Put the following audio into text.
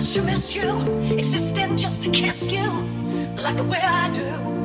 touch to miss you, existing just to kiss you, like the way I do.